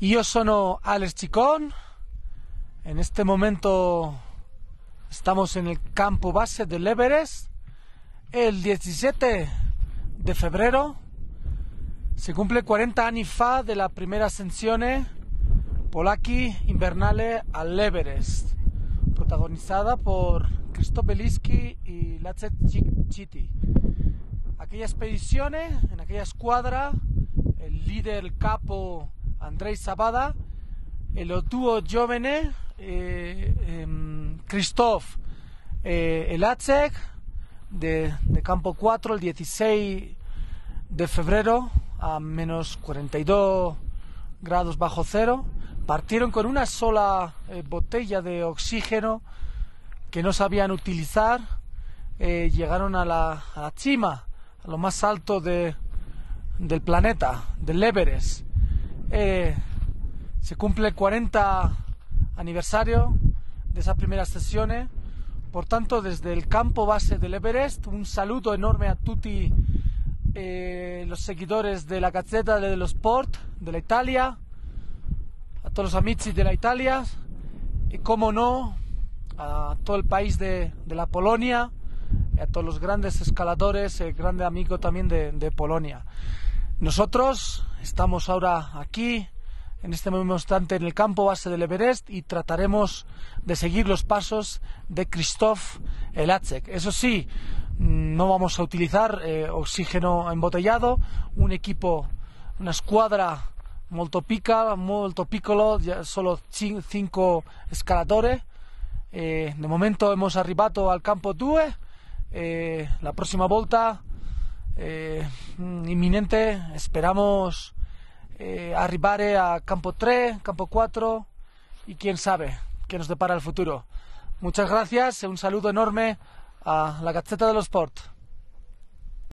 Io sono Alex Chicón. En este momento estamos en el campo base del Everest. El 17 de febrero se cumple 40 anni fa della prima ascensione Polacchi invernale all'Everest, protagonizada por Krzysztof Beliski y Lacet Chiti. Aquella expedición, en aquella escuadra, el líder capo Andrei Sabada, el dúo giovane eh, eh, Krzysztof eh, Elacek de, campo 4 el 16 de febrero a menos 42 grados bajo cero partieron con una sola eh, botella de oxígeno que no sabían utilizar, eh, llegaron a la, cima, a lo más alto de, del planeta, del Everest. Eh, se cumple el 40 aniversario de esa primera sesión. Por tanto, desde el campo base del Everest, un saludo enorme a tutti eh, los seguidores de la Gazzetta dello Sport de la Italia, a todos los amigos de la Italia y, como no, a todo el país de, la Polonia, y a todos los grandes escaladores, el grande amigo también de, Polonia. Nosotros estamos ahora aquí, en este mismo instante, en el campo base del Everest y trataremos de seguir los pasos de Krzysztof Elacek. Eso sí, no vamos a utilizar eh, oxígeno embotellado, un equipo, una escuadra molto piccola, molto piccolo, solo cinco escaladores. Eh, de momento hemos arribato al campo 2, eh, la próxima volta eh, inminente, esperamos eh, arribare a campo 3, campo 4 y quién sabe qué nos depara el futuro. Muchas gracias, un saludo enorme a la Gazzetta dello Sport.